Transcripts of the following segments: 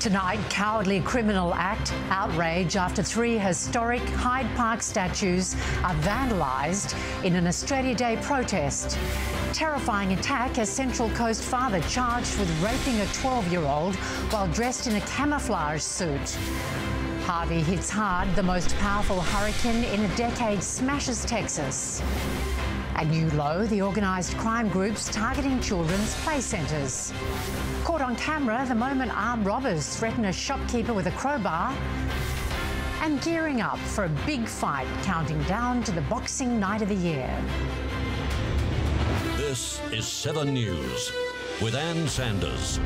Tonight, cowardly criminal act, outrage after three historic Hyde Park statues are vandalised in an Australia Day protest. Terrifying attack as Central Coast father charged with raping a 12 year old while dressed in a camouflage suit. Harvey hits hard, the most powerful hurricane in a decade smashes Texas. A new low, the organised crime groups targeting children's play centres. Caught on camera the moment armed robbers threaten a shopkeeper with a crowbar. And gearing up for a big fight, counting down to the boxing night of the year. This is 7 News with Ann Sanders.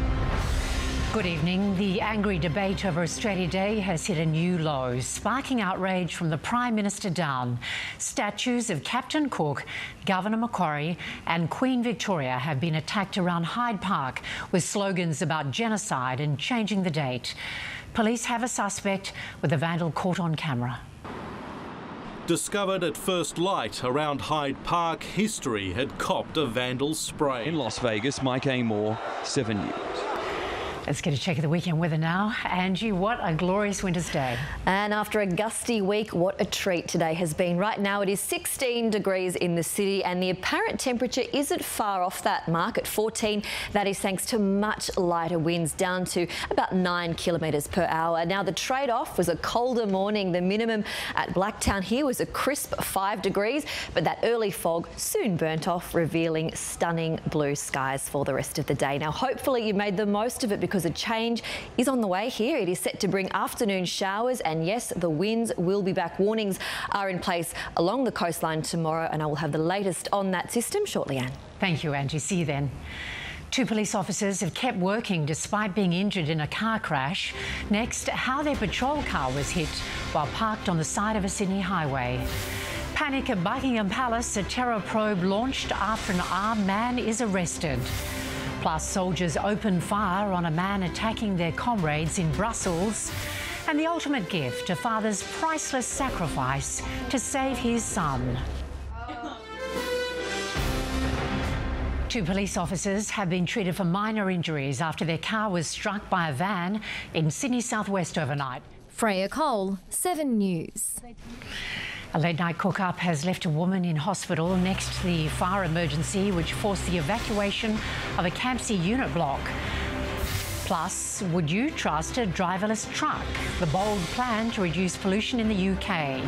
Good evening. The angry debate over Australia Day has hit a new low, sparking outrage from the Prime Minister down. Statues of Captain Cook, Governor Macquarie, and Queen Victoria have been attacked around Hyde Park with slogans about genocide and changing the date. Police have a suspect with a vandal caught on camera. Discovered at first light around Hyde Park, history had copped a vandal spray. In Las Vegas, Mike Amor, 7 News. Let's get a check of the weekend weather now. Angie, what a glorious winter's day. And after a gusty week, what a treat today has been. Right now it is 16 degrees in the city and the apparent temperature isn't far off that mark at 14. That is thanks to much lighter winds down to about 9 kilometres per hour. Now the trade-off was a colder morning. The minimum at Blacktown here was a crisp 5 degrees, but that early fog soon burnt off, revealing stunning blue skies for the rest of the day. Now hopefully you made the most of it because a change is on the way here. It is set to bring afternoon showers and yes, the winds will be back. Warnings are in place along the coastline tomorrow and I will have the latest on that system shortly, Ann. Thank you, Angie. See you then. Two police officers have kept working despite being injured in a car crash. Next, how their patrol car was hit while parked on the side of a Sydney highway. Panic at Buckingham Palace, a terror probe launched after an armed man is arrested. Plus, soldiers open fire on a man attacking their comrades in Brussels. And the ultimate gift, a father's priceless sacrifice to save his son. Two police officers have been treated for minor injuries after their car was struck by a van in Sydney southwest overnight. Freya Cole, 7 News. A late night cook up has left a woman in hospital next to the fire emergency, which forced the evacuation of a Campsie unit block. Plus, would you trust a driverless truck? The bold plan to reduce pollution in the UK.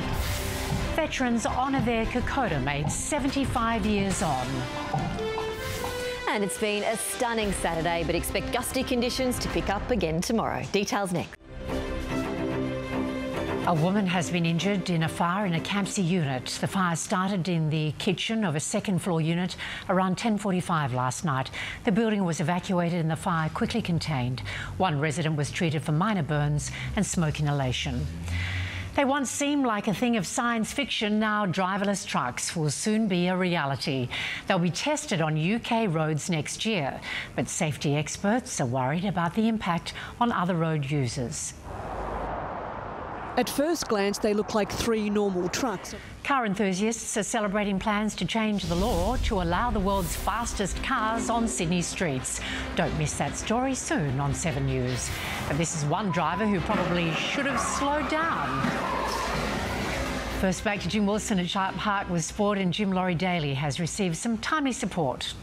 Veterans honour their Kokoda mates 75 years on. And it's been a stunning Saturday, but expect gusty conditions to pick up again tomorrow. Details next. A woman has been injured in a fire in a Campsie unit. The fire started in the kitchen of a second floor unit around 10.45 last night. The building was evacuated and the fire quickly contained. One resident was treated for minor burns and smoke inhalation. They once seemed like a thing of science fiction. Now driverless trucks will soon be a reality. They'll be tested on UK roads next year. But safety experts are worried about the impact on other road users. At first glance, they look like three normal trucks. Car enthusiasts are celebrating plans to change the law to allow the world's fastest cars on Sydney streets. Don't miss that story soon on 7 News. And this is one driver who probably should have slowed down. First back to Jim Wilson at Shark Park with sport and Jim Laurie Daley has received some timely support.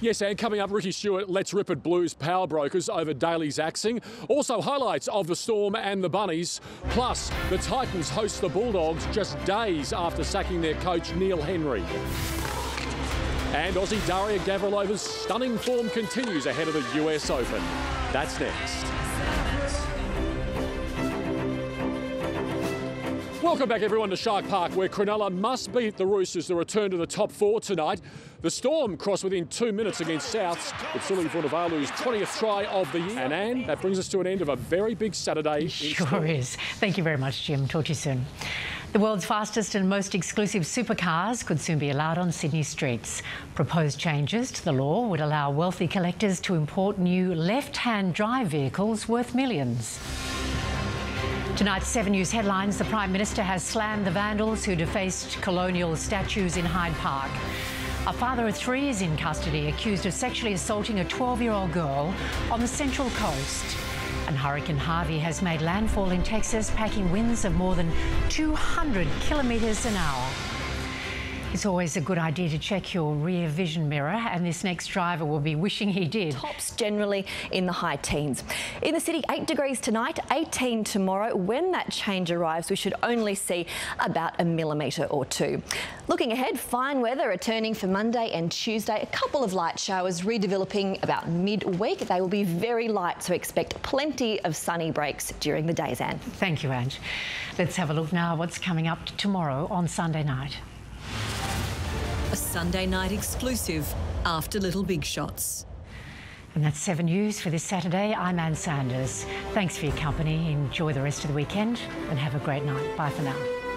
Yes, and coming up, Ricky Stuart, Let's Rip It Blues Power Brokers over Daley's axing. Also, highlights of the Storm and the Bunnies. Plus, the Titans host the Bulldogs just days after sacking their coach Neil Henry. And Aussie Daria Gavrilova's stunning form continues ahead of the US Open. That's next. Welcome back, everyone, to Shark Park, where Cronulla must beat the Roosters to return to the top four tonight. The Storm crossed within two minutes against Souths with Suli Vunivalu's 20th try of the year. And Ann, that brings us to an end of a very big Saturday. Sure is. Thank you very much, Jim. Talk to you soon. The world's fastest and most exclusive supercars could soon be allowed on Sydney streets. Proposed changes to the law would allow wealthy collectors to import new left-hand drive vehicles worth millions. Tonight's 7 News headlines, the Prime Minister has slammed the vandals who defaced colonial statues in Hyde Park. A father of three is in custody accused of sexually assaulting a 12 year old girl on the Central Coast. And Hurricane Harvey has made landfall in Texas, packing winds of more than 200 kilometres an hour. It's always a good idea to check your rear vision mirror, and this next driver will be wishing he did. Tops generally in the high teens. In the city, 8 degrees tonight, 18 tomorrow. When that change arrives, we should only see about a millimetre or two. Looking ahead, fine weather returning for Monday and Tuesday. A couple of light showers redeveloping about midweek. They will be very light, so expect plenty of sunny breaks during the days, Ann. Thank you, Ange. Let's have a look now what's coming up tomorrow on Sunday night. A Sunday night exclusive after Little Big Shots. And that's 7 News for this Saturday. I'm Ann Sanders. Thanks for your company. Enjoy the rest of the weekend and have a great night. Bye for now.